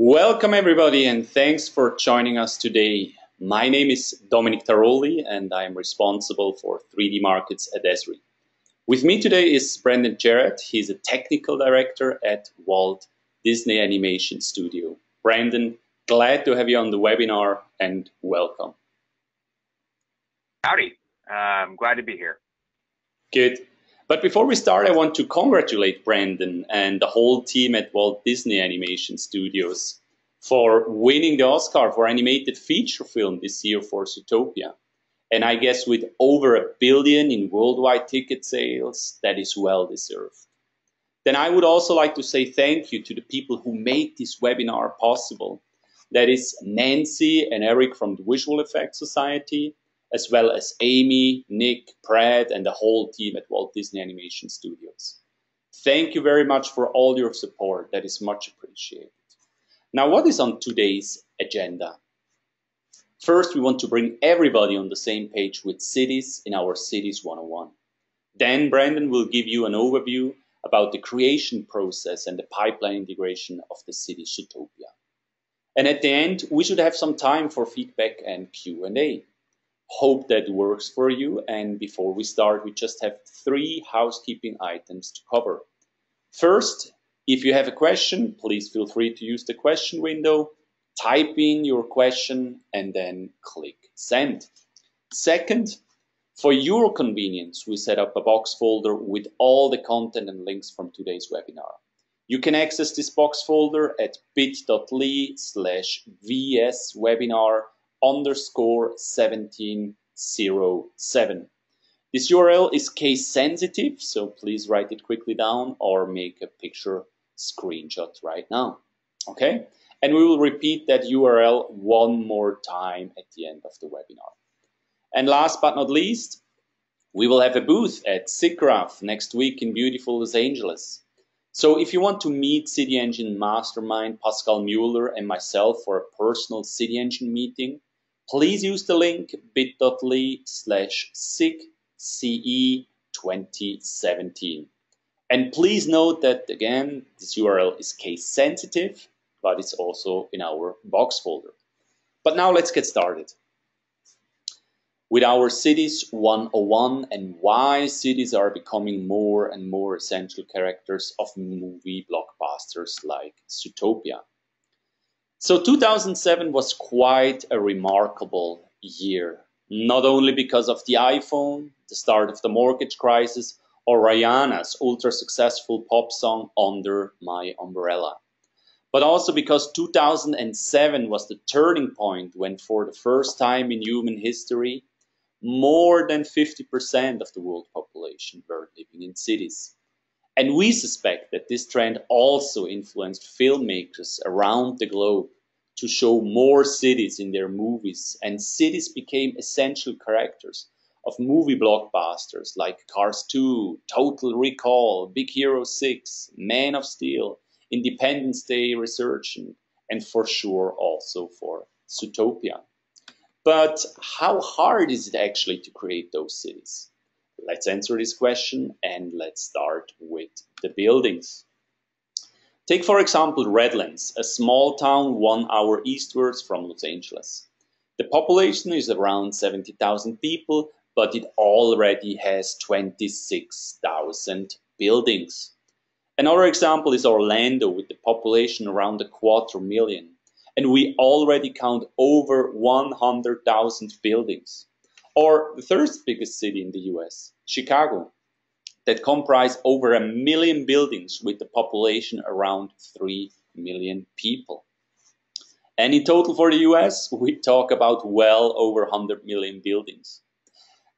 Welcome everybody and thanks for joining us today. My name is Dominik Tarolli and I am responsible for 3D markets at Esri. With me today is Brandon Jarratt. He's a technical director at Walt Disney Animation Studio. Brandon, glad to have you on the webinar and welcome. Howdy, uh, I'm glad to be here. Good. But before we start, I want to congratulate Brandon and the whole team at Walt Disney Animation Studios for winning the Oscar for animated feature film this year for Zootopia. And I guess with over a billion in worldwide ticket sales, that is well deserved. Then I would also like to say thank you to the people who made this webinar possible. That is Nancy and Eric from the Visual Effects Society, as well as Amy, Nick, Brad, and the whole team at Walt Disney Animation Studios. Thank you very much for all your support. That is much appreciated. Now, what is on today's agenda? First, we want to bring everybody on the same page with cities in our Cities 101. Then Brandon will give you an overview about the creation process and the pipeline integration of the city Zootopia. And at the end, we should have some time for feedback and Q&A. Hope that works for you. And before we start, we just have three housekeeping items to cover. First, if you have a question, please feel free to use the question window, type in your question, and then click send. Second, for your convenience, we set up a box folder with all the content and links from today's webinar. You can access this box folder at bit.ly slash vswebinar underscore 1707. This URL is case sensitive, so please write it quickly down or make a picture screenshot right now. Okay? And we will repeat that URL one more time at the end of the webinar. And last but not least, we will have a booth at SIGGRAPH next week in beautiful Los Angeles. So if you want to meet City Engine Mastermind Pascal Mueller and myself for a personal City Engine meeting, Please use the link bit.ly slash sigce 2017. And please note that again, this URL is case sensitive, but it's also in our box folder. But now let's get started with our cities 101 and why cities are becoming more and more essential characters of movie blockbusters like Zootopia. So 2007 was quite a remarkable year, not only because of the iPhone, the start of the mortgage crisis, or Rihanna's ultra successful pop song Under My Umbrella, but also because 2007 was the turning point when, for the first time in human history, more than 50% of the world population were living in cities. And we suspect that this trend also influenced filmmakers around the globe to show more cities in their movies, and cities became essential characters of movie blockbusters like Cars 2, Total Recall, Big Hero 6, Man of Steel, Independence Day Resurgence, and for sure also for Zootopia. But how hard is it actually to create those cities? Let's answer this question and let's start with the buildings. Take, for example, Redlands, a small town one hour eastwards from Los Angeles. The population is around 70,000 people, but it already has 26,000 buildings. Another example is Orlando with the population around a quarter million, and we already count over 100,000 buildings. Or the third biggest city in the US, Chicago, that comprise over a million buildings with a population around 3 million people. And in total for the US, we talk about well over 100 million buildings.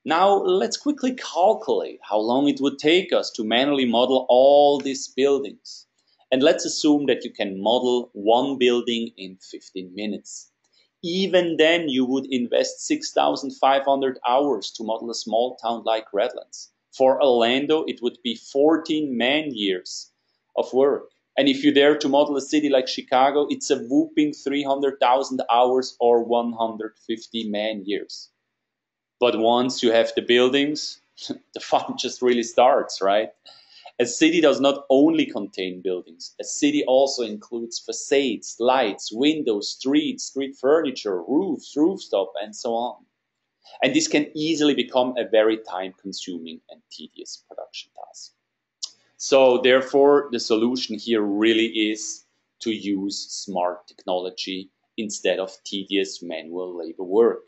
Now let's quickly calculate how long it would take us to manually model all these buildings. And let's assume that you can model one building in 15 minutes. Even then, you would invest 6,500 hours to model a small town like Redlands. For Orlando, it would be 14 man years of work. And if you dare to model a city like Chicago, it's a whooping 300,000 hours or 150 man years. But once you have the buildings, the fun just really starts, right? A city does not only contain buildings. A city also includes facades, lights, windows, streets, street furniture, roofs, rooftop, and so on. And this can easily become a very time consuming and tedious production task. So therefore, the solution here really is to use smart technology instead of tedious manual labor work.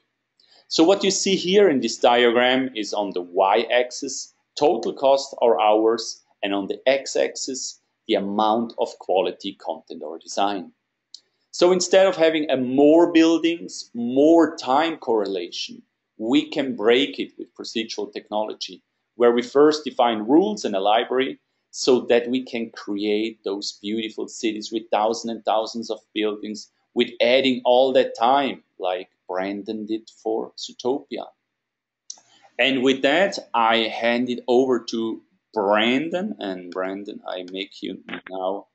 So what you see here in this diagram is on the y-axis, total cost or hours, and on the x-axis, the amount of quality content or design. So instead of having a more buildings, more time correlation, we can break it with procedural technology, where we first define rules in a library so that we can create those beautiful cities with thousands and thousands of buildings with adding all that time like Brandon did for Zootopia. And with that, I hand it over to Brandon. And Brandon, I make you now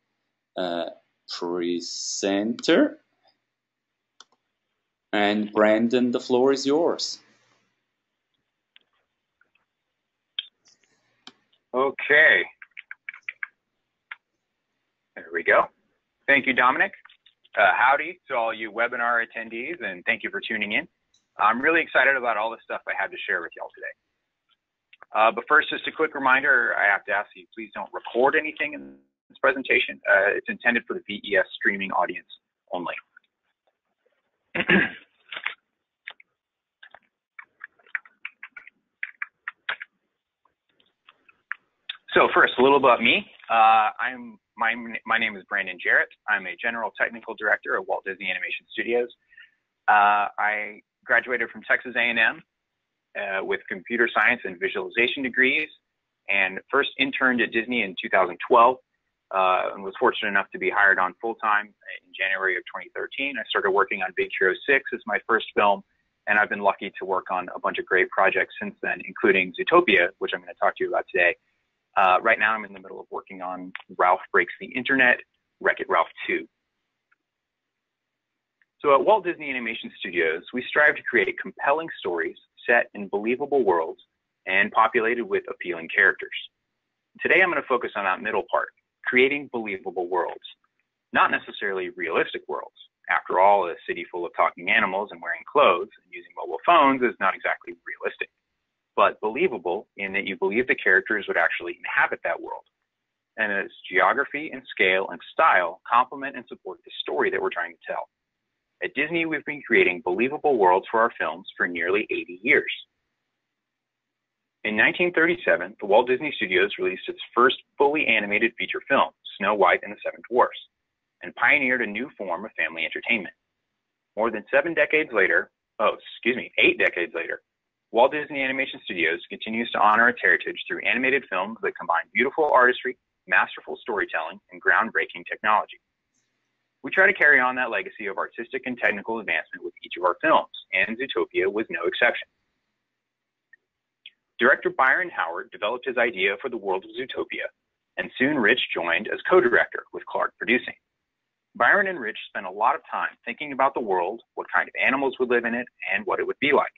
a presenter. And Brandon, the floor is yours. Okay. There we go. Thank you, Dominik. Uh, howdy to all you webinar attendees, and thank you for tuning in. I'm really excited about all the stuff I have to share with y'all today. Uh, but first, just a quick reminder, I have to ask you, please don't record anything in this presentation. Uh, it's intended for the VES streaming audience only. so first, a little about me. Uh, I'm my, my name is Brandon Jarratt. I'm a General Technical Director at Walt Disney Animation Studios. Uh, I graduated from Texas A&M uh, with computer science and visualization degrees and first interned at Disney in 2012 uh, and was fortunate enough to be hired on full-time in January of 2013. I started working on Big Hero 6 as my first film and I've been lucky to work on a bunch of great projects since then, including Zootopia, which I'm going to talk to you about today, uh, right now, I'm in the middle of working on Ralph Breaks the Internet, Wreck It Ralph 2. So at Walt Disney Animation Studios, we strive to create compelling stories set in believable worlds and populated with appealing characters. Today, I'm going to focus on that middle part, creating believable worlds, not necessarily realistic worlds. After all, a city full of talking animals and wearing clothes and using mobile phones is not exactly realistic but believable in that you believe the characters would actually inhabit that world. And its geography and scale and style complement and support the story that we're trying to tell. At Disney, we've been creating believable worlds for our films for nearly 80 years. In 1937, the Walt Disney Studios released its first fully animated feature film, Snow White and the Seven Dwarfs, and pioneered a new form of family entertainment. More than seven decades later, oh, excuse me, eight decades later, Walt Disney Animation Studios continues to honor its heritage through animated films that combine beautiful artistry, masterful storytelling, and groundbreaking technology. We try to carry on that legacy of artistic and technical advancement with each of our films, and Zootopia was no exception. Director Byron Howard developed his idea for the world of Zootopia, and soon Rich joined as co-director with Clark producing. Byron and Rich spent a lot of time thinking about the world, what kind of animals would live in it, and what it would be like.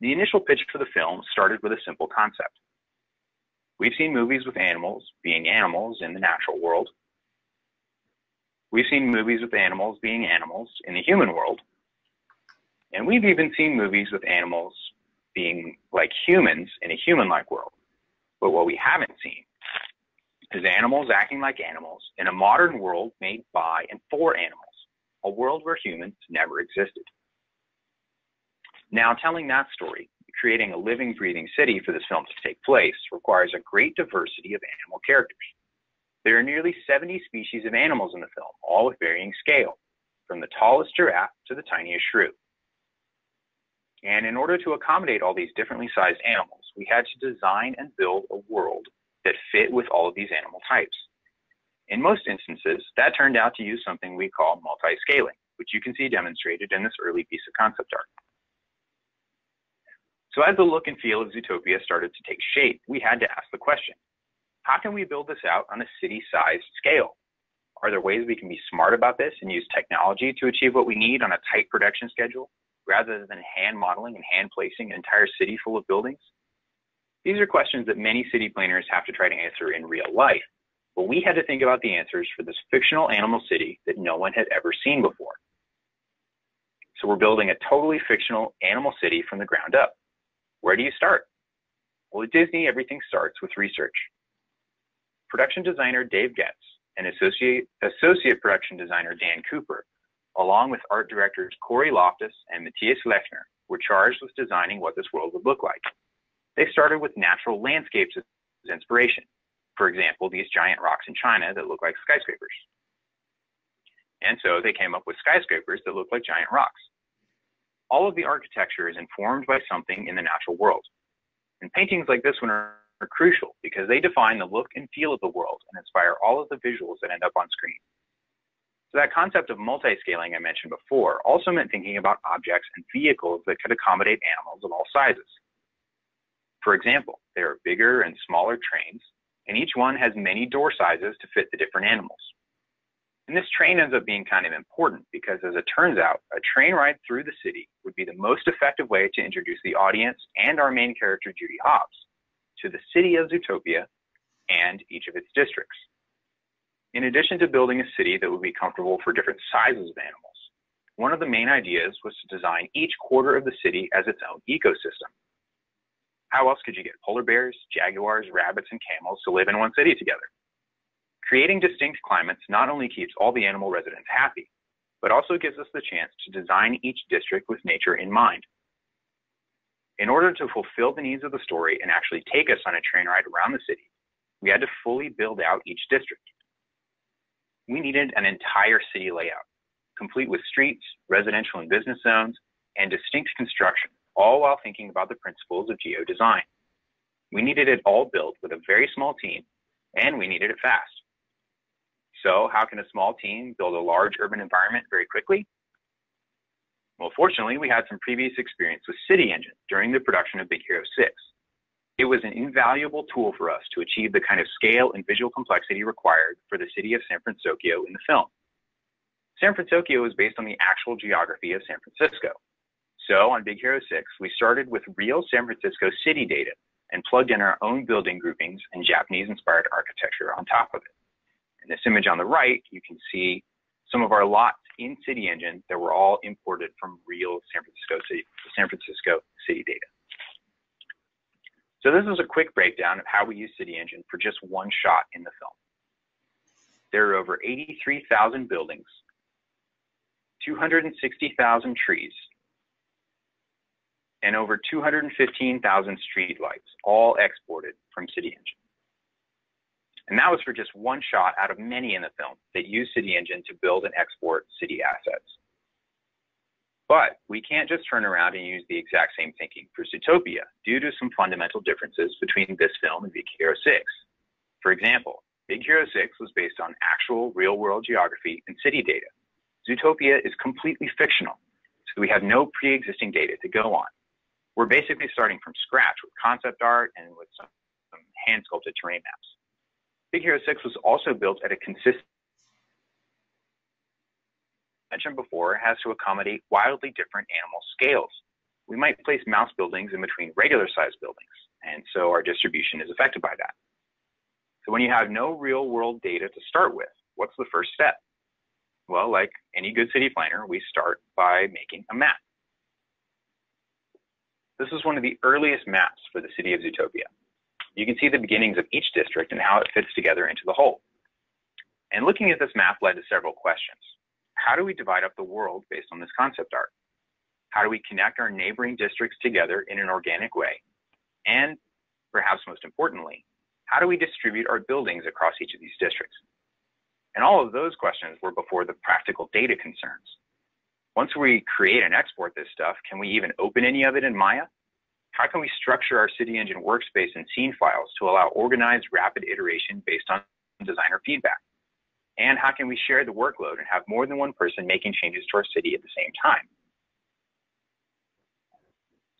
The initial pitch for the film started with a simple concept. We've seen movies with animals being animals in the natural world. We've seen movies with animals being animals in the human world. And we've even seen movies with animals being like humans in a human like world. But what we haven't seen is animals acting like animals in a modern world made by and for animals, a world where humans never existed. Now, telling that story, creating a living, breathing city for this film to take place, requires a great diversity of animal characters. There are nearly 70 species of animals in the film, all with varying scale, from the tallest giraffe to the tiniest shrew. And in order to accommodate all these differently sized animals, we had to design and build a world that fit with all of these animal types. In most instances, that turned out to use something we call multi-scaling, which you can see demonstrated in this early piece of concept art. So as the look and feel of Zootopia started to take shape, we had to ask the question, how can we build this out on a city-sized scale? Are there ways we can be smart about this and use technology to achieve what we need on a tight production schedule, rather than hand modeling and hand placing an entire city full of buildings? These are questions that many city planners have to try to answer in real life, but we had to think about the answers for this fictional animal city that no one had ever seen before. So we're building a totally fictional animal city from the ground up. Where do you start? Well, at Disney, everything starts with research. Production designer Dave Goetz and associate, associate production designer Dan Cooper, along with art directors Cory Loftis and Matthias Lechner, were charged with designing what this world would look like. They started with natural landscapes as inspiration. For example, these giant rocks in China that look like skyscrapers. And so they came up with skyscrapers that look like giant rocks. All of the architecture is informed by something in the natural world. And paintings like this one are, are crucial because they define the look and feel of the world and inspire all of the visuals that end up on screen. So that concept of multi-scaling I mentioned before also meant thinking about objects and vehicles that could accommodate animals of all sizes. For example, there are bigger and smaller trains, and each one has many door sizes to fit the different animals. And this train ends up being kind of important because, as it turns out, a train ride through the city would be the most effective way to introduce the audience and our main character, Judy Hopps, to the city of Zootopia and each of its districts. In addition to building a city that would be comfortable for different sizes of animals, one of the main ideas was to design each quarter of the city as its own ecosystem. How else could you get polar bears, jaguars, rabbits, and camels to live in one city together? Creating distinct climates not only keeps all the animal residents happy, but also gives us the chance to design each district with nature in mind. In order to fulfill the needs of the story and actually take us on a train ride around the city, we had to fully build out each district. We needed an entire city layout, complete with streets, residential and business zones, and distinct construction all while thinking about the principles of geo design. We needed it all built with a very small team, and we needed it fast. So, how can a small team build a large urban environment very quickly? Well, fortunately, we had some previous experience with City Engine during the production of Big Hero 6. It was an invaluable tool for us to achieve the kind of scale and visual complexity required for the city of San Francisco in the film. San Francisco is based on the actual geography of San Francisco, so on Big Hero 6, we started with real San Francisco city data and plugged in our own building groupings and Japanese inspired architecture on top of it. In this image on the right, you can see some of our lots in City Engine that were all imported from real San Francisco city, San Francisco city data. So this is a quick breakdown of how we use City Engine for just one shot in the film. There are over 83,000 buildings, 260,000 trees, and over 215,000 streetlights, all exported from City Engine. And that was for just one shot out of many in the film that used City Engine to build and export city assets. But we can't just turn around and use the exact same thinking for Zootopia due to some fundamental differences between this film and Big Hero 6. For example, Big Hero 6 was based on actual real world geography and city data. Zootopia is completely fictional, so we have no pre existing data to go on we're basically starting from scratch with concept art and with some, some hand sculpted terrain maps. Big Hero 6 was also built at a consistent mentioned before has to accommodate wildly different animal scales. We might place mouse buildings in between regular sized buildings, and so our distribution is affected by that. So when you have no real world data to start with, what's the first step? Well, like any good city planner, we start by making a map. This is one of the earliest maps for the city of Zootopia. You can see the beginnings of each district and how it fits together into the whole. And looking at this map led to several questions. How do we divide up the world based on this concept art? How do we connect our neighboring districts together in an organic way? And perhaps most importantly, how do we distribute our buildings across each of these districts? And all of those questions were before the practical data concerns. Once we create and export this stuff, can we even open any of it in Maya? How can we structure our City Engine workspace and scene files to allow organized, rapid iteration based on designer feedback? And how can we share the workload and have more than one person making changes to our city at the same time?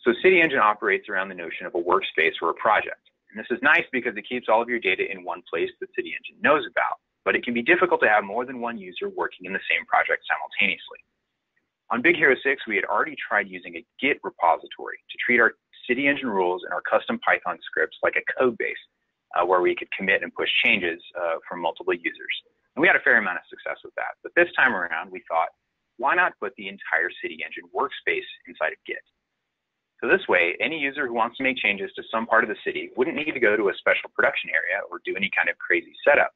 So City Engine operates around the notion of a workspace or a project. And this is nice because it keeps all of your data in one place that City Engine knows about, but it can be difficult to have more than one user working in the same project simultaneously. On Big Hero 6, we had already tried using a Git repository to treat our city engine rules in our custom Python scripts like a code base uh, where we could commit and push changes uh, from multiple users. And we had a fair amount of success with that. But this time around, we thought, why not put the entire City Engine workspace inside of Git? So this way, any user who wants to make changes to some part of the city wouldn't need to go to a special production area or do any kind of crazy setup.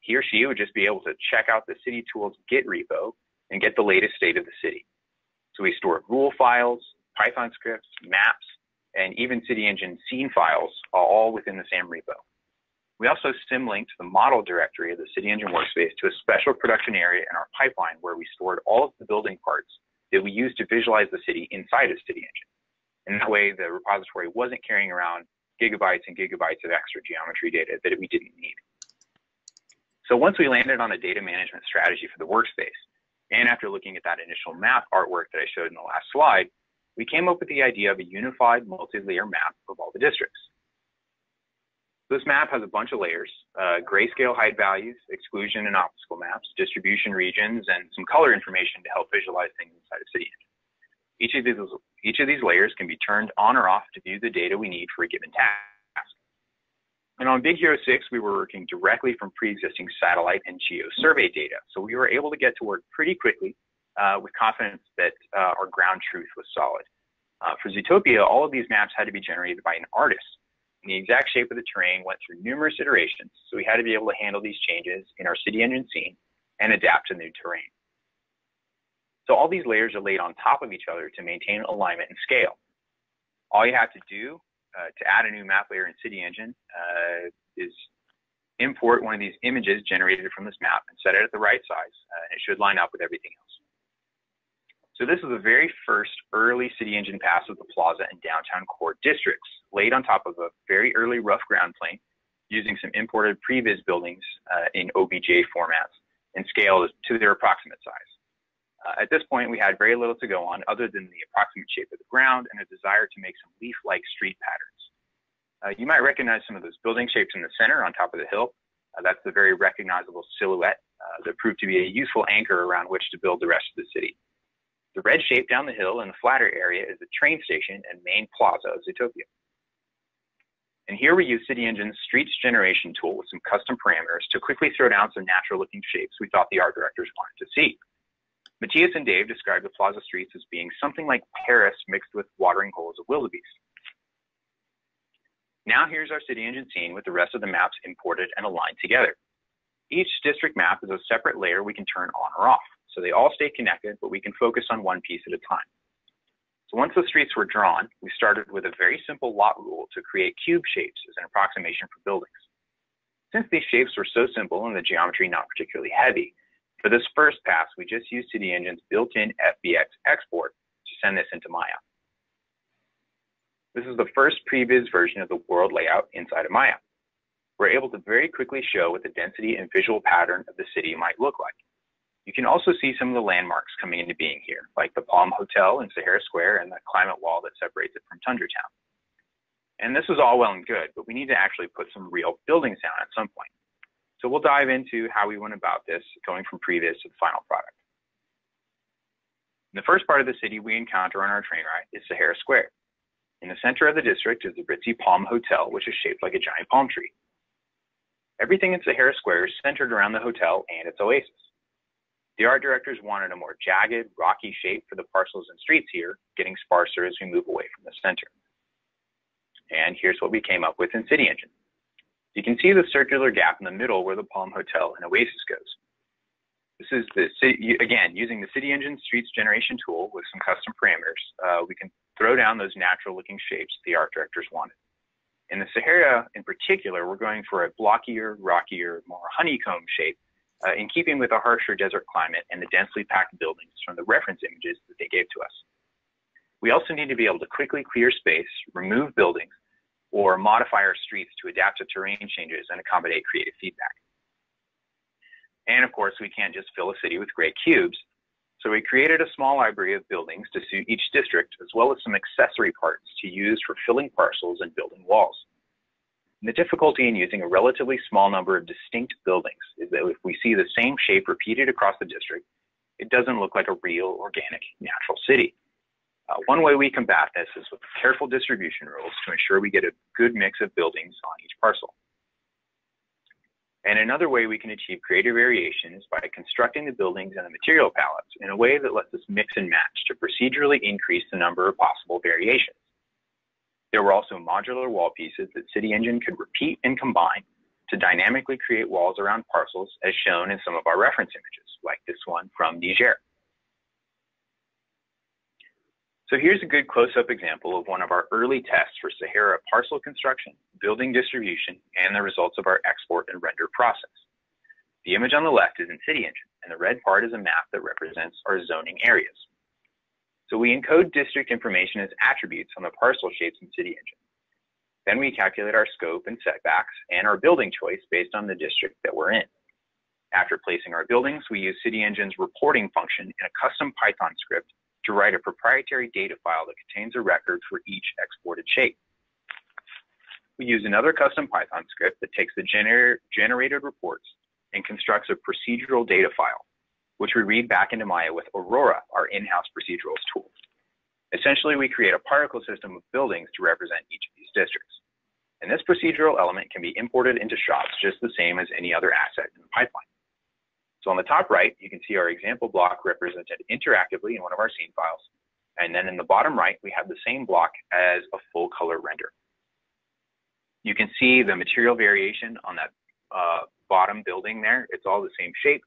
He or she would just be able to check out the City Tools Git repo and get the latest state of the city. So we store rule files, Python scripts, maps, and even City Engine scene files all within the same repo. We also symlinked the model directory of the City Engine workspace to a special production area in our pipeline where we stored all of the building parts that we used to visualize the city inside of City Engine. And that way the repository wasn't carrying around gigabytes and gigabytes of extra geometry data that we didn't need. So once we landed on a data management strategy for the workspace, and after looking at that initial map artwork that I showed in the last slide, we came up with the idea of a unified multi-layer map of all the districts. This map has a bunch of layers, uh, grayscale height values, exclusion and obstacle maps, distribution regions, and some color information to help visualize things inside a City Each of, these, each of these layers can be turned on or off to view the data we need for a given task. And on Big Hero 6, we were working directly from pre-existing satellite and geo survey data. So we were able to get to work pretty quickly uh, with confidence that uh, our ground truth was solid. Uh, for Zootopia, all of these maps had to be generated by an artist. And the exact shape of the terrain went through numerous iterations, so we had to be able to handle these changes in our city engine scene and adapt to new terrain. So all these layers are laid on top of each other to maintain alignment and scale. All you have to do uh, to add a new map layer in City Engine uh, is import one of these images generated from this map and set it at the right size, uh, and it should line up with everything else. So this is the very first early City Engine pass of the Plaza and Downtown Core districts, laid on top of a very early rough ground plane using some imported previs buildings uh, in OBJ formats and scaled to their approximate size. Uh, at this point, we had very little to go on other than the approximate shape of the ground and a desire to make some leaf-like street patterns. Uh, you might recognize some of those building shapes in the center on top of the hill. Uh, that's the very recognizable silhouette uh, that proved to be a useful anchor around which to build the rest of the city. The red shape down the hill in the flatter area is the train station and main plaza of Zootopia. And here we use City Engine's streets generation tool with some custom parameters to quickly throw down some natural looking shapes we thought the art directors wanted to see. Matthias and Dave described the plaza streets as being something like Paris mixed with watering holes of wildebeest. Now here's our City Engine scene with the rest of the maps imported and aligned together. Each district map is a separate layer we can turn on or off. So they all stay connected, but we can focus on one piece at a time. So once the streets were drawn, we started with a very simple lot rule to create cube shapes as an approximation for buildings. Since these shapes were so simple and the geometry not particularly heavy, for this first pass, we just used City Engine's built-in FBX export to send this into Maya. This is the first previs version of the world layout inside of Maya. We're able to very quickly show what the density and visual pattern of the city might look like. You can also see some of the landmarks coming into being here, like the Palm Hotel in Sahara Square and the climate wall that separates it from Tundra Town. And this is all well and good, but we need to actually put some real buildings down at some point. So we'll dive into how we went about this, going from previs to the final product. In the first part of the city we encounter on our train ride is Sahara Square. In the center of the district is the ritzy Palm Hotel, which is shaped like a giant palm tree. Everything in Sahara Square is centered around the hotel and its oasis. The art directors wanted a more jagged, rocky shape for the parcels and streets here, getting sparser as we move away from the center. And here's what we came up with in City Engine. You can see the circular gap in the middle where the Palm Hotel and Oasis goes. This is the city, again, using the City Engine Streets Generation tool with some custom parameters, uh, we can throw down those natural looking shapes the art directors wanted. In the Sahara in particular, we're going for a blockier, rockier, more honeycomb shape uh, in keeping with the harsher desert climate and the densely packed buildings from the reference images that they gave to us. We also need to be able to quickly clear space, remove buildings, or modify our streets to adapt to terrain changes and accommodate creative feedback. And of course, we can't just fill a city with gray cubes. So we created a small library of buildings to suit each district, as well as some accessory parts to use for filling parcels and building walls. And the difficulty in using a relatively small number of distinct buildings is that if we see the same shape repeated across the district, it doesn't look like a real, organic, natural city. Uh, one way we combat this is with careful distribution rules to ensure we get a good mix of buildings on each parcel. And another way we can achieve greater variation is by constructing the buildings and the material palettes in a way that lets us mix and match to procedurally increase the number of possible variations. There were also modular wall pieces that CityEngine could repeat and combine to dynamically create walls around parcels as shown in some of our reference images, like this one from Niger. So here's a good close-up example of one of our early tests for Sahara parcel construction, building distribution, and the results of our export and render process. The image on the left is in CityEngine, and the red part is a map that represents our zoning areas. So we encode district information as attributes on the parcel shapes in CityEngine. Then we calculate our scope and setbacks and our building choice based on the district that we're in. After placing our buildings, we use CityEngine's reporting function in a custom Python script to write a proprietary data file that contains a record for each exported shape. We use another custom Python script that takes the gener generated reports and constructs a procedural data file, which we read back into Maya with Aurora, our in-house procedurals tool. Essentially, we create a particle system of buildings to represent each of these districts. And this procedural element can be imported into shops just the same as any other asset in the pipeline. So on the top right, you can see our example block represented interactively in one of our scene files. And then in the bottom right, we have the same block as a full color render. You can see the material variation on that uh, bottom building there. It's all the same shape,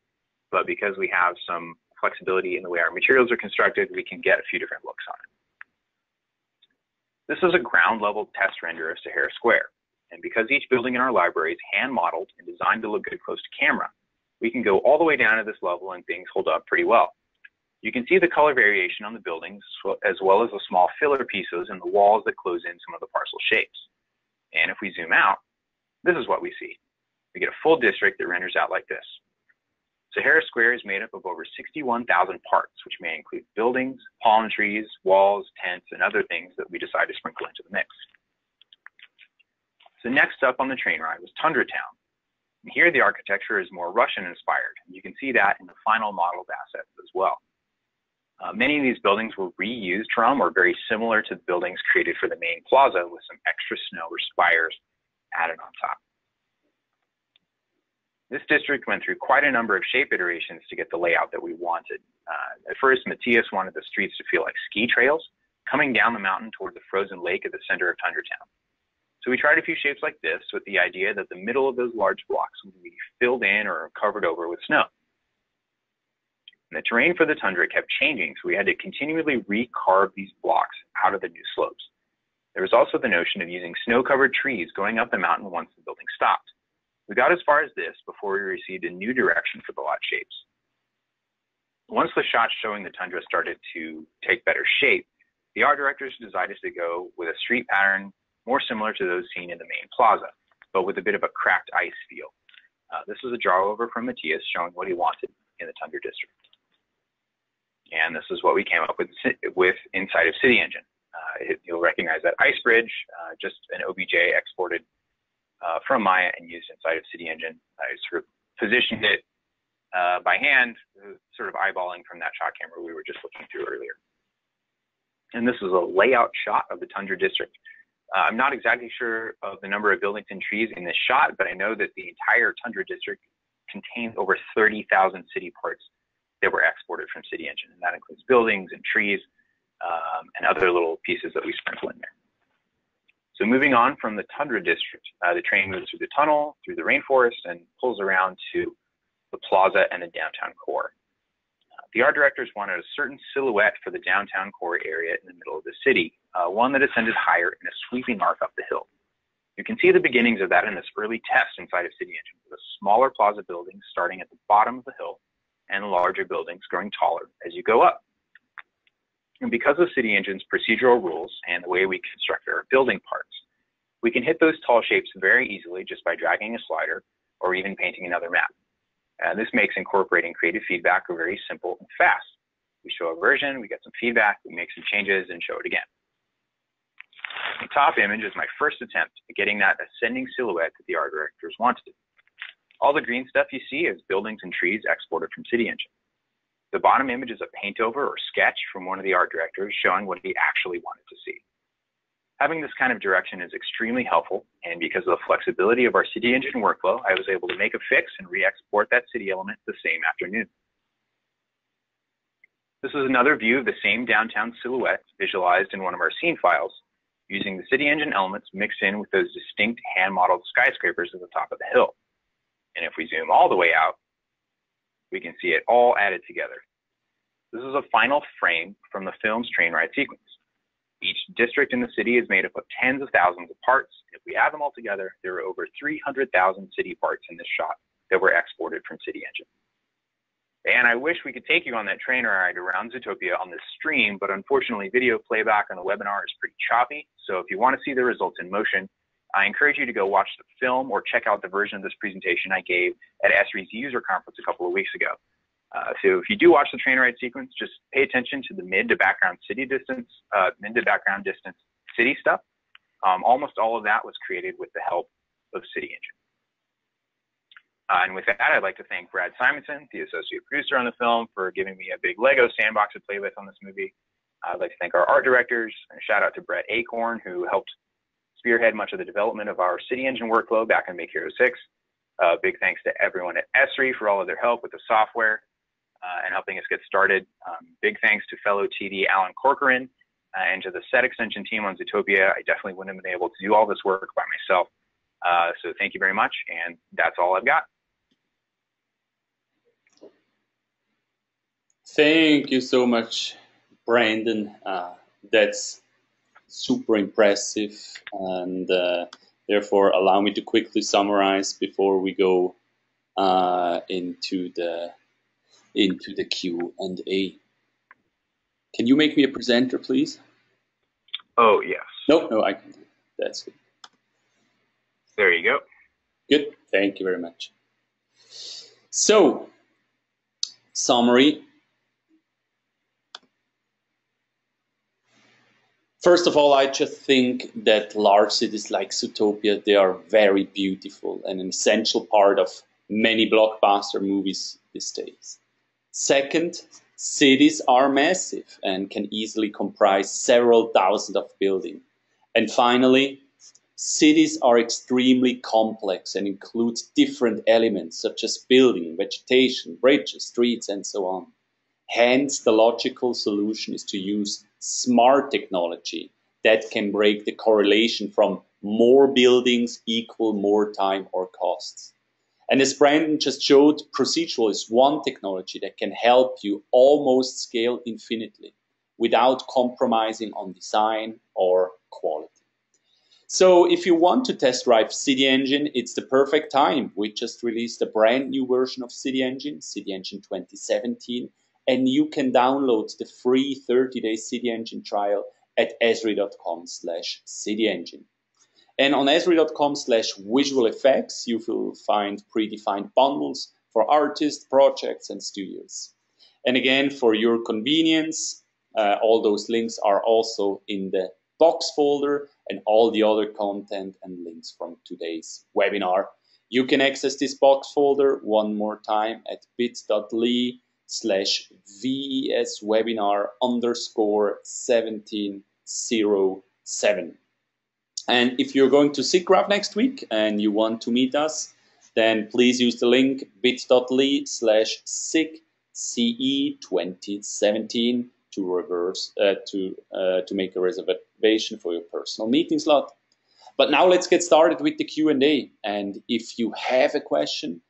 but because we have some flexibility in the way our materials are constructed, we can get a few different looks on it. This is a ground level test render of Sahara Square. And because each building in our library is hand modeled and designed to look good close to camera, we can go all the way down to this level and things hold up pretty well. You can see the color variation on the buildings as well as the small filler pieces and the walls that close in some of the parcel shapes. And if we zoom out, this is what we see. We get a full district that renders out like this. Sahara Square is made up of over 61,000 parts, which may include buildings, palm trees, walls, tents, and other things that we decide to sprinkle into the mix. So next up on the train ride was Tundra Town, here, the architecture is more Russian inspired. You can see that in the final modeled assets as well. Uh, many of these buildings were reused from or very similar to the buildings created for the main plaza with some extra snow or spires added on top. This district went through quite a number of shape iterations to get the layout that we wanted. Uh, at first, Matthias wanted the streets to feel like ski trails coming down the mountain toward the frozen lake at the center of Tundra Town. So we tried a few shapes like this with the idea that the middle of those large blocks would be filled in or covered over with snow. And the terrain for the tundra kept changing, so we had to continually recarve these blocks out of the new slopes. There was also the notion of using snow-covered trees going up the mountain once the building stopped. We got as far as this before we received a new direction for the lot shapes. Once the shots showing the tundra started to take better shape, the art directors decided to go with a street pattern more similar to those seen in the main plaza, but with a bit of a cracked ice feel. Uh, this was a drawover from Matthias showing what he wanted in the Tundra district. And this is what we came up with, with inside of CityEngine. Uh, you'll recognize that ice bridge, uh, just an OBJ exported uh, from Maya and used inside of CityEngine. I sort of positioned it uh, by hand, sort of eyeballing from that shot camera we were just looking through earlier. And this is a layout shot of the Tundra district. Uh, I'm not exactly sure of the number of buildings and trees in this shot, but I know that the entire Tundra district contains over 30,000 city parts that were exported from CityEngine, and that includes buildings and trees um, and other little pieces that we sprinkle in there. So moving on from the Tundra district, uh, the train moves through the tunnel, through the rainforest, and pulls around to the plaza and the downtown core. The art directors wanted a certain silhouette for the downtown core area in the middle of the city, uh, one that ascended higher in a sweeping arc up the hill. You can see the beginnings of that in this early test inside of CityEngine, with a smaller plaza building starting at the bottom of the hill and larger buildings growing taller as you go up. And because of CityEngine's procedural rules and the way we construct our building parts, we can hit those tall shapes very easily just by dragging a slider or even painting another map. And this makes incorporating creative feedback very simple and fast. We show a version, we get some feedback, we make some changes and show it again. The top image is my first attempt at getting that ascending silhouette that the art directors wanted. All the green stuff you see is buildings and trees exported from CityEngine. The bottom image is a paint over or sketch from one of the art directors showing what he actually wanted to see. Having this kind of direction is extremely helpful, and because of the flexibility of our City Engine workflow, I was able to make a fix and re-export that city element the same afternoon. This is another view of the same downtown silhouette visualized in one of our scene files, using the City Engine elements mixed in with those distinct hand-modeled skyscrapers at the top of the hill. And if we zoom all the way out, we can see it all added together. This is a final frame from the film's train ride sequence. Each district in the city is made up of tens of thousands of parts. If we add them all together, there are over 300,000 city parts in this shot that were exported from City Engine. And I wish we could take you on that train ride around Zootopia on this stream, but unfortunately, video playback on the webinar is pretty choppy. So if you want to see the results in motion, I encourage you to go watch the film or check out the version of this presentation I gave at Esri's user conference a couple of weeks ago. Uh, so if you do watch the train ride sequence, just pay attention to the mid to background city distance, uh, mid to background distance city stuff. Um, almost all of that was created with the help of City Engine. Uh, and with that, I'd like to thank Brad Simonsen, the associate producer on the film, for giving me a big Lego sandbox to play with on this movie. I'd like to thank our art directors, and shout out to Brett Achorn, who helped spearhead much of the development of our City Engine workflow back in Big Hero 6. Uh, big thanks to everyone at Esri for all of their help with the software uh, and helping us get started. Um, big thanks to fellow TD Alan Corcoran uh, and to the set extension team on Zootopia. I definitely wouldn't have been able to do all this work by myself. Uh, so thank you very much, and that's all I've got. Thank you so much, Brandon. Uh, that's super impressive, and uh, therefore allow me to quickly summarize before we go uh, into the into the Q and A. Can you make me a presenter, please? Oh yes. No, no, I can do. It. That's good. There you go. Good. Thank you very much. So, summary. First of all, I just think that large cities like Zootopia, they are very beautiful and an essential part of many blockbuster movies these days. Second, cities are massive and can easily comprise several thousand of buildings. And finally, cities are extremely complex and include different elements such as building, vegetation, bridges, streets, and so on. Hence, the logical solution is to use smart technology that can break the correlation from more buildings equal more time or costs. And as Brandon just showed, procedural is one technology that can help you almost scale infinitely without compromising on design or quality. So if you want to test drive City Engine, it's the perfect time. We just released a brand new version of City Engine, City Engine 2017, and you can download the free 30-day City Engine trial at esri.com slash cityengine. And on esri.com slash visual effects, you will find predefined bundles for artists, projects, and studios. And again, for your convenience, uh, all those links are also in the box folder and all the other content and links from today's webinar. You can access this box folder one more time at bit.ly slash VES webinar underscore 1707. And if you're going to SIGGRAPH next week and you want to meet us, then please use the link bit.ly slash SIG CE2017 to reverse uh, to uh, to make a reservation for your personal meeting slot. But now let's get started with the Q&A. And if you have a question,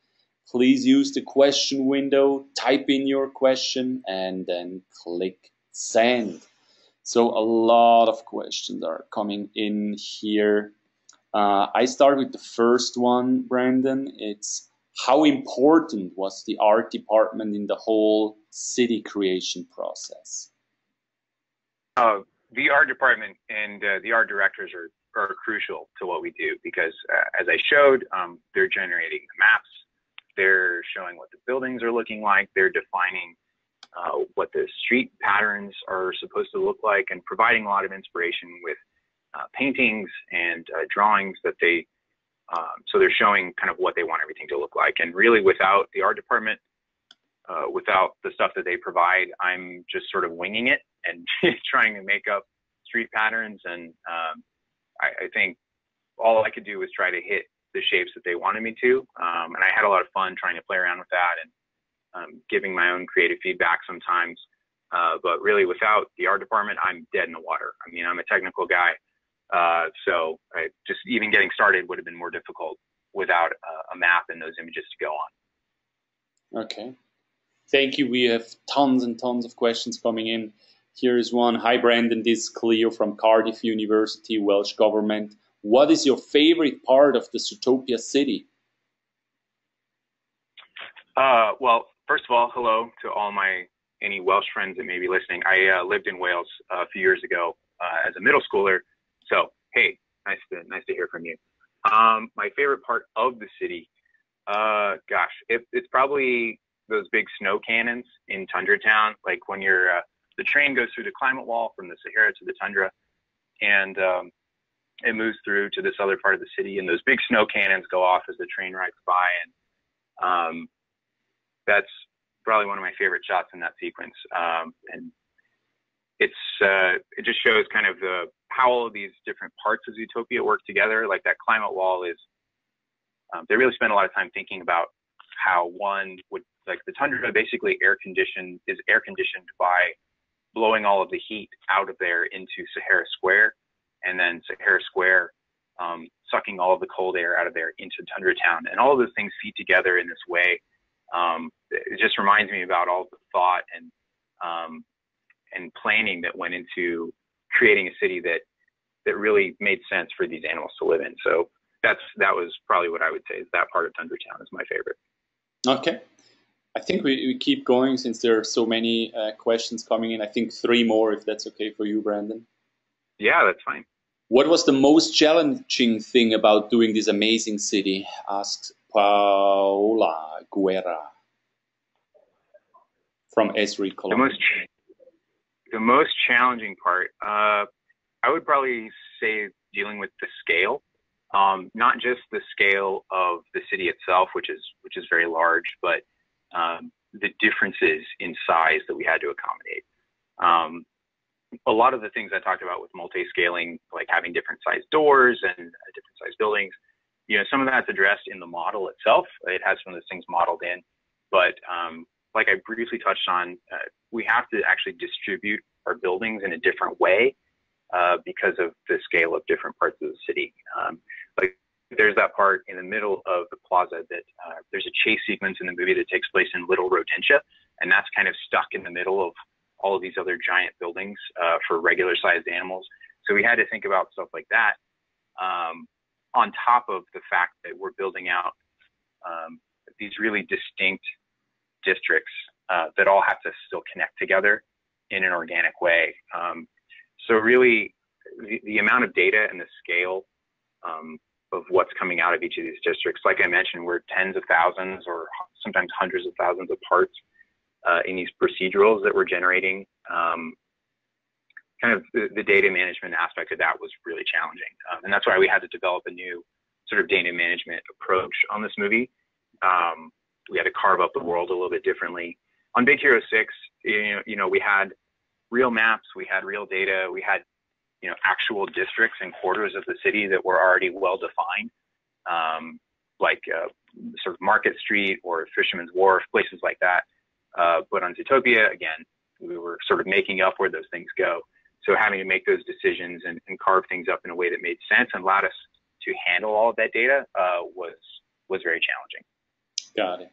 please use the question window, type in your question, and then click send. So a lot of questions are coming in here. Uh, I start with the first one, Brandon. It's how important was the art department in the whole city creation process? Uh, the art department and uh, the art directors are, are crucial to what we do because, uh, as I showed, um, they're generating the maps, they're showing what the buildings are looking like, they're defining uh, what the street patterns are supposed to look like and providing a lot of inspiration with uh, paintings and uh, drawings that they um, so they're showing kind of what they want everything to look like and really without the art department uh, without the stuff that they provide, I'm just sort of winging it and trying to make up street patterns. And um, I, I, think all I could do was try to hit the shapes that they wanted me to. Um, and I had a lot of fun trying to play around with that and um, giving my own creative feedback sometimes. Uh, but really, without the art department, I'm dead in the water. I mean, I'm a technical guy, uh, so I, just even getting started would have been more difficult without a map and those images to go on. Okay. Thank you. We have tons and tons of questions coming in. Here is one. Hi, Brandon. This is Cleo from Cardiff University, Welsh Government. What is your favorite part of the Zootopia city? Uh, well, first of all, hello to all my any Welsh friends that may be listening. I uh, lived in Wales a few years ago uh, as a middle schooler. So, hey, nice to nice to hear from you. Um, my favorite part of the city, uh, gosh, it, it's probably those big snow cannons in Tundra Town. Like when you're uh, the train goes through the climate wall from the Sahara to the tundra, and um, it moves through to this other part of the city, and those big snow cannons go off as the train rides by, and um, that's probably one of my favorite shots in that sequence. Um, and it's uh, it just shows kind of the how all of these different parts of Zootopia work together. Like that climate wall is, um, they really spend a lot of time thinking about how one would like the tundra basically air conditioned is air conditioned by blowing all of the heat out of there into Sahara Square, and then Sahara Square um, sucking all of the cold air out of there into Tundra Town, and all of those things feed together in this way. Um, it just reminds me about all the thought and um, and planning that went into creating a city that that really made sense for these animals to live in. So that's that was probably what I would say is that part of Tundra Town is my favorite. Okay. I think we, we keep going since there are so many uh, questions coming in. I think three more, if that's okay for you, Brandon. Yeah, that's fine. What was the most challenging thing about doing this amazing city? Asked Paola Guerra from Esri, Colombia. The most, the most challenging part, uh, I would probably say dealing with the scale. Um, not just the scale of the city itself, which is which is very large, but um, the differences in size that we had to accommodate. Um, a lot of the things I talked about with multi-scaling, like having different size doors and uh, different size buildings, you know, some of that's addressed in the model itself. It has some of those things modeled in, but um, like I briefly touched on, uh, we have to actually distribute our buildings in a different way uh, because of the scale of different parts of the city. Um, like there's that part in the middle of the plaza that uh, there's a chase sequence in the movie that takes place in Little Rodentia, and that's kind of stuck in the middle of all of these other giant buildings uh, for regular sized animals. So we had to think about stuff like that um, on top of the fact that we're building out um, these really distinct districts uh, that all have to still connect together in an organic way. Um, so really, the, the, amount of data and the scale um, of what's coming out of each of these districts. Like I mentioned, we're tens of thousands or sometimes hundreds of thousands of parts uh, in these procedurals that we're generating. Um, kind of the, the, data management aspect of that was really challenging. Um, and that's why we had to develop a new sort of data management approach on this movie. Um, we had to carve up the world a little bit differently. On Big Hero 6, you know, you know, we had real maps, we had real data, we had you know actual districts and quarters of the city that were already well defined, um, like uh, sort of Market Street or Fisherman's Wharf, places like that. Uh, but on Zootopia, again, we were sort of making up where those things go. So having to make those decisions and, and carve things up in a way that made sense and allowed us to handle all of that data uh, was was very challenging. Got it.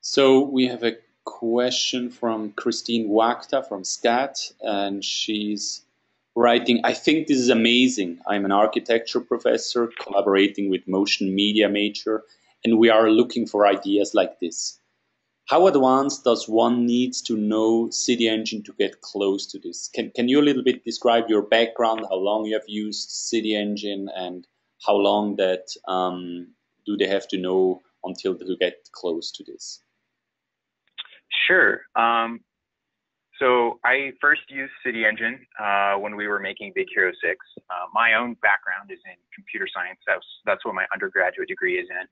So we have a question from Christine Wakta from SCAD, and she's writing, I think this is amazing. I'm an architecture professor collaborating with motion media major, and we are looking for ideas like this. How advanced does one need to know City Engine to get close to this? Can, can you a little bit describe your background, how long you have used City Engine, and how long that um, do they have to know until to get close to this? Sure. Um, so I first used City Engine uh, when we were making Big Hero 6. Uh, my own background is in computer science. That's, that's what my undergraduate degree is in.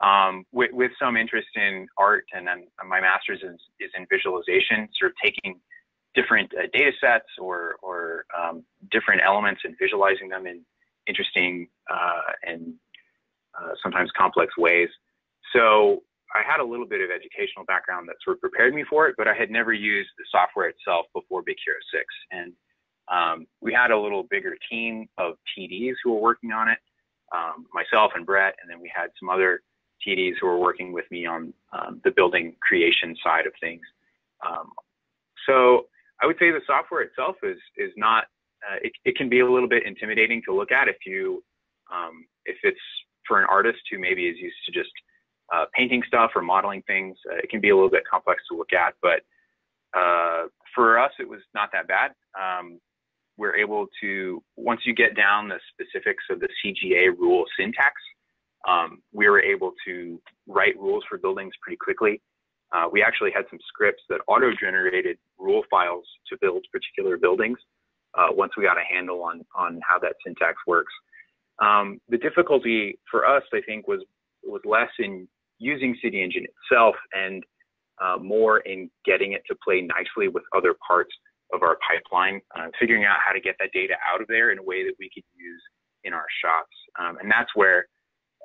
Um, with, with some interest in art, and then my master's is, is in visualization, sort of taking different uh, data sets or, or um, different elements and visualizing them in interesting uh, and uh, sometimes complex ways. So I had a little bit of educational background that sort of prepared me for it, but I had never used the software itself before Big Hero 6. And um, we had a little bigger team of TDs who were working on it, um, myself and Brett, and then we had some other TDs who are working with me on um, the building creation side of things. Um, so I would say the software itself is is not. Uh, it, it can be a little bit intimidating to look at if you um, if it's for an artist who maybe is used to just uh, painting stuff or modeling things. Uh, it can be a little bit complex to look at, but uh, for us, it was not that bad. Um, we're able to once you get down the specifics of the CGA rule syntax, um, we were able to write rules for buildings pretty quickly. Uh, we actually had some scripts that auto-generated rule files to build particular buildings uh, once we got a handle on on how that syntax works. Um, the difficulty for us, I think, was was less in using City Engine itself and uh, more in getting it to play nicely with other parts of our pipeline, uh, figuring out how to get that data out of there in a way that we could use in our shops. Um, and that's where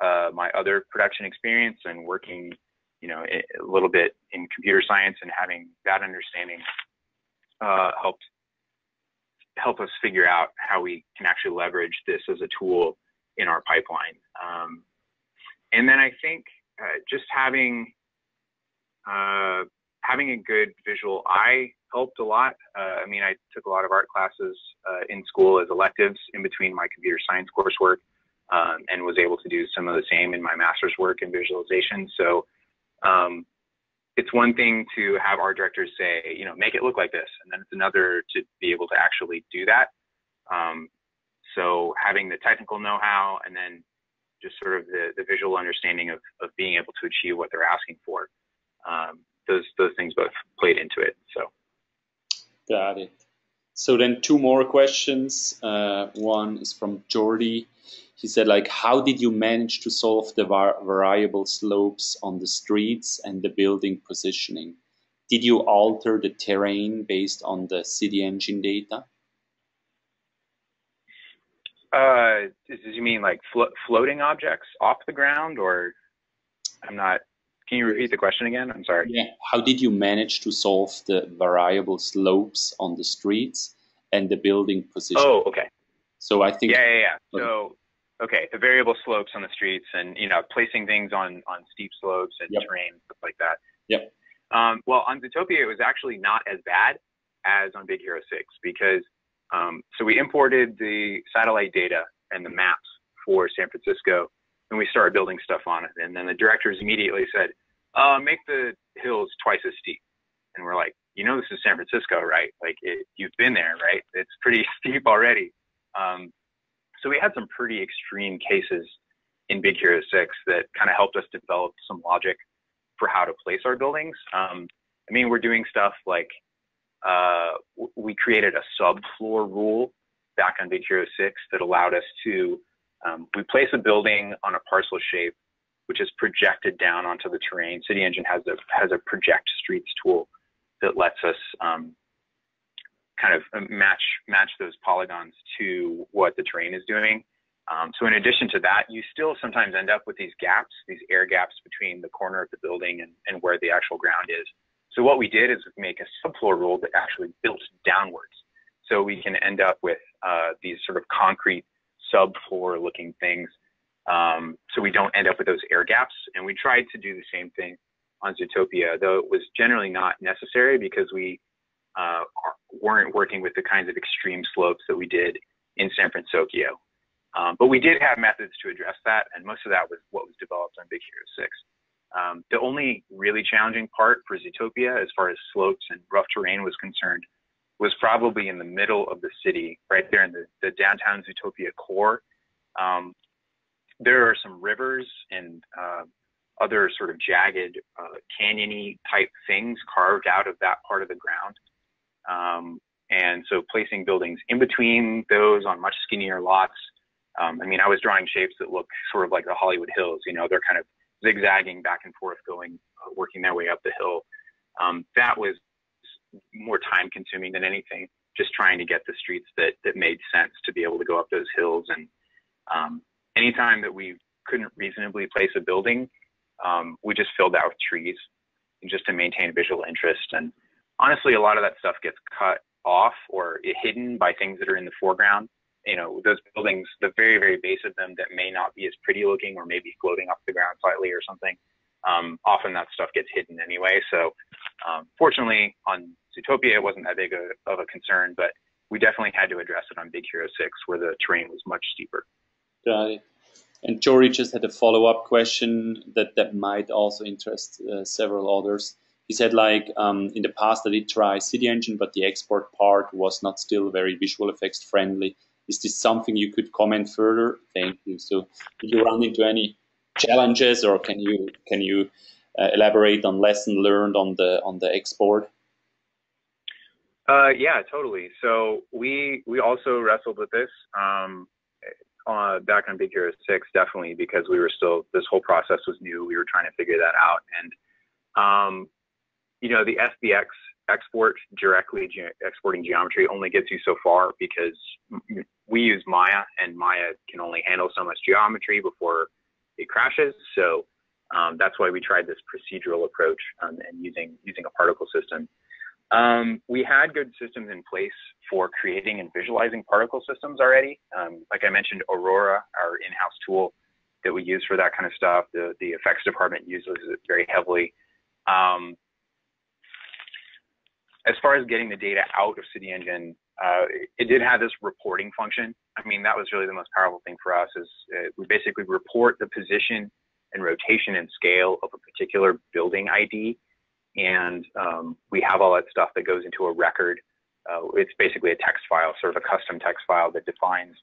uh, my other production experience and working, you know, a little bit in computer science and having that understanding uh, helped help us figure out how we can actually leverage this as a tool in our pipeline. Um, and then I think uh, just having uh, having a good visual eye helped a lot. Uh, I mean, I took a lot of art classes uh, in school as electives in between my computer science coursework um, and was able to do some of the same in my master's work in visualization. So um, it's one thing to have art directors say, you know, make it look like this, and then it's another to be able to actually do that. Um, so having the technical know-how and then just sort of the, the visual understanding of, of being able to achieve what they're asking for. Um, those those things both played into it. So got it. So then two more questions. Uh, one is from Jordy he said like how did you manage to solve the var variable slopes on the streets and the building positioning? Did you alter the terrain based on the city engine data? Uh does you mean like flo floating objects off the ground or i'm not can you repeat the question again? I'm sorry. Yeah. How did you manage to solve the variable slopes on the streets and the building position oh okay. So I think yeah, yeah, yeah. So okay, the variable slopes on the streets and you know placing things on on steep slopes and yep. terrain stuff like that. Yep. Um, well, on Zootopia, it was actually not as bad as on Big Hero 6 because um, so we imported the satellite data and the maps for San Francisco, and we started building stuff on it. And then the directors immediately said, uh, "Make the hills twice as steep." And we're like, "You know, this is San Francisco, right? Like, it, you've been there, right? It's pretty steep already." Um, so we had some pretty extreme cases in Big Hero 6 that kind of helped us develop some logic for how to place our buildings. Um, I mean, we're doing stuff like uh, we created a subfloor rule back on Big Hero 6 that allowed us to um, we place a building on a parcel shape which is projected down onto the terrain. City Engine has a has a project streets tool that lets us um, kind of uh, match match those polygons to what the terrain is doing. Um, so in addition to that, you still sometimes end up with these gaps, these air gaps between the corner of the building and, and where the actual ground is. So what we did is make a subfloor rule that actually built downwards. So we can end up with uh, these sort of concrete subfloor looking things. Um, so we don't end up with those air gaps. And we tried to do the same thing on Zootopia, though it was generally not necessary because we uh, weren't working with the kinds of extreme slopes that we did in San Francisco. Um, but we did have methods to address that, and most of that was what was developed on Big Hero 6. Um, the only really challenging part for Zootopia, as far as slopes and rough terrain was concerned, was probably in the middle of the city, right there in the, the downtown Zootopia core. Um, there are some rivers and uh, other sort of jagged, uh, canyony type things carved out of that part of the ground. Um, and so placing buildings in between those on much skinnier lots. Um, I mean, I was drawing shapes that look sort of like the Hollywood Hills. You know, they're kind of zigzagging back and forth, going, uh, working their way up the hill. Um, that was more time consuming than anything. Just trying to get the streets that that made sense to be able to go up those hills. And um, anytime that we couldn't reasonably place a building, um, we just filled out with trees just to maintain visual interest. And honestly, a lot of that stuff gets cut off or hidden by things that are in the foreground. You know, those buildings, the very, very base of them that may not be as pretty looking or maybe floating off the ground slightly or something. Um, often that stuff gets hidden anyway. So, um, fortunately, on Zootopia, it wasn't that big a, of a concern, but we definitely had to address it on Big Hero 6, where the terrain was much steeper. Got it. And Jory just had a follow-up question that, that might also interest uh, several others. He said, like, um, in the past I did try City Engine, but the export part was not still very visual effects friendly. Is this something you could comment further? Thank you. So, did you run into any challenges, or can you can you uh, elaborate on lesson learned on the on the export? Uh, yeah, totally. So we we also wrestled with this. Um, uh, back on Big Hero 6, definitely, because we were still, this whole process was new. We were trying to figure that out. And, um, you know, the FBX export directly ge- exporting geometry only gets you so far because we use Maya and Maya can only handle so much geometry before it crashes. So um, that's why we tried this procedural approach um, and using using a particle system. Um, we had good systems in place for creating and visualizing particle systems already. Um, like I mentioned, Aurora, our in-house tool that we use for that kind of stuff, the, the effects department uses it very heavily. Um, as far as getting the data out of City Engine, uh, it did have this reporting function. I mean, that was really the most powerful thing for us is uh, we basically report the position and rotation and scale of a particular building ID and um, we have all that stuff that goes into a record. Uh, it's basically a text file, sort of a custom text file that defines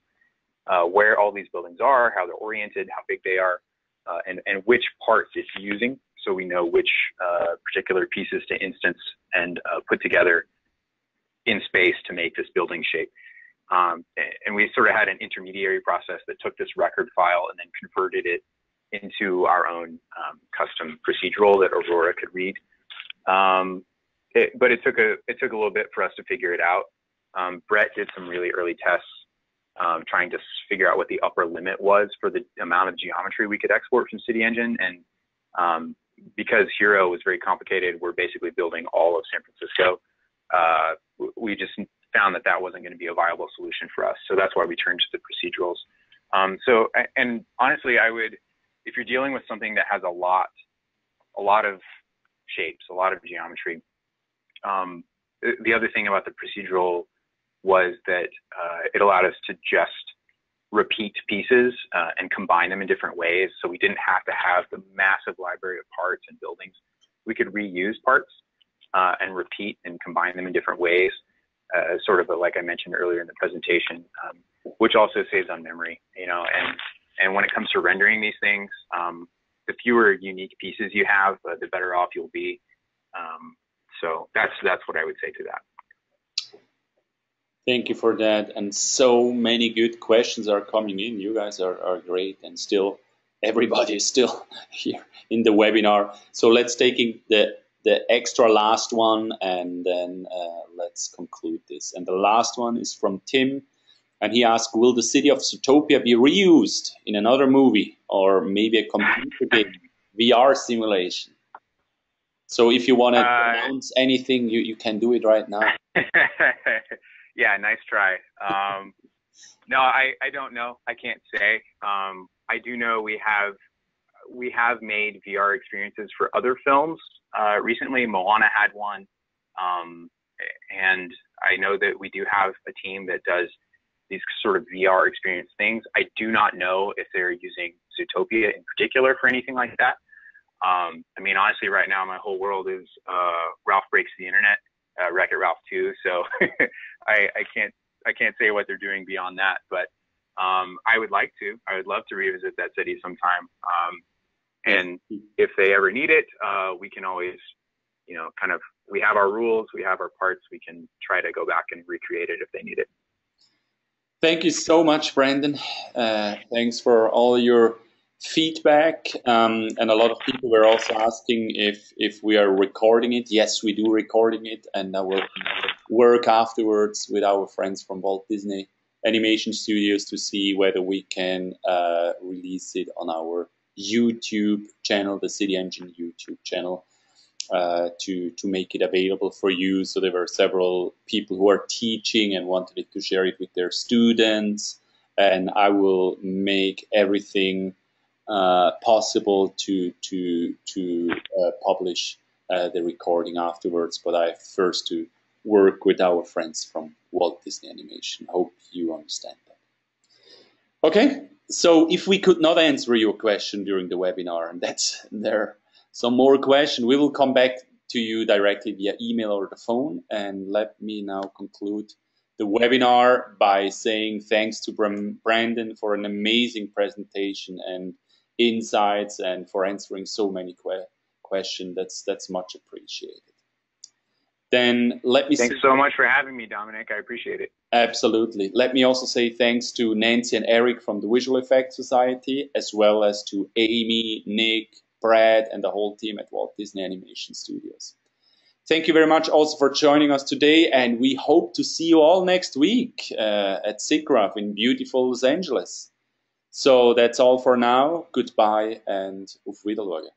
uh, where all these buildings are, how they're oriented, how big they are, uh, and, and which parts it's using. So we know which uh, particular pieces to instance and uh, put together in space to make this building shape. Um, and we sort of had an intermediary process that took this record file and then converted it into our own um, custom procedural that Aurora could read. Um, it, but it took a it took a little bit for us to figure it out. Um, Brett did some really early tests, um, trying to figure out what the upper limit was for the amount of geometry we could export from City Engine. And um, because Hero was very complicated, we're basically building all of San Francisco. Uh, we just found that that wasn't going to be a viable solution for us. So that's why we turned to the procedurals. Um, so, and honestly, I would, if you're dealing with something that has a lot, a lot of shapes, a lot of geometry. Um, the other thing about the procedural was that uh, it allowed us to just repeat pieces uh, and combine them in different ways. So we didn't have to have the massive library of parts and buildings. We could reuse parts uh, and repeat and combine them in different ways, uh, sort of a, like I mentioned earlier in the presentation, um, which also saves on memory. You know, and and when it comes to rendering these things, um, the fewer unique pieces you have, uh, the better off you'll be. Um, so that's that's what I would say to that. Thank you for that. And so many good questions are coming in. You guys are, are great, and still everybody is still here in the webinar. So let's take the the extra last one, and then uh, let's conclude this. And the last one is from Tim and he asked, "Will the city of Zootopia be reused in another movie or maybe a computer game VR simulation?" So if you want to uh, announce anything, you, you can do it right now. yeah, nice try. Um, no, I, I don't know. I can't say. Um, I do know we have we have made VR experiences for other films. Uh, recently, Moana had one, um, and I know that we do have a team that does these sort of VR experience things. I do not know if they're using Zootopia in particular for anything like that. Um, I mean, honestly, right now my whole world is uh, Ralph breaks the internet, uh, Wreck It Ralph 2. So I, I can't I can't say what they're doing beyond that, but um, I would like to. I would love to revisit that city sometime. Um, and if they ever need it, uh, we can always, you know, kind of we have our rules, we have our parts. We can try to go back and recreate it if they need it. Thank you so much, Brandon. Uh, thanks for all your feedback, um, and a lot of people were also asking if if we are recording it. Yes, we do recording it, and I will work afterwards with our friends from Walt Disney Animation Studios to see whether we can uh, release it on our YouTube channel, the City Engine YouTube channel. Uh, to to make it available for you. So there were several people who are teaching and wanted to share it with their students, and I will make everything uh, possible to to to uh, publish uh, the recording afterwards. But I first to work with our friends from Walt Disney Animation. Hope you understand that. Okay, so if we could not answer your question during the webinar, and that's there some more question, we will come back to you directly via email or the phone. And let me now conclude the webinar by saying thanks to Brandon for an amazing presentation and insights and for answering so many que questions. That's that's much appreciated. Then let me. Thanks so much for having me, Dominik. I appreciate it. Absolutely. Let me also say thanks to Nancy and Eric from the Visual Effects Society, as well as to Amy, Nick, Brad, and the whole team at Walt Disney Animation Studios. Thank you very much also for joining us today, and we hope to see you all next week uh, at SIGGRAPH in beautiful Los Angeles. So that's all for now. Goodbye and auf Wiedersehen.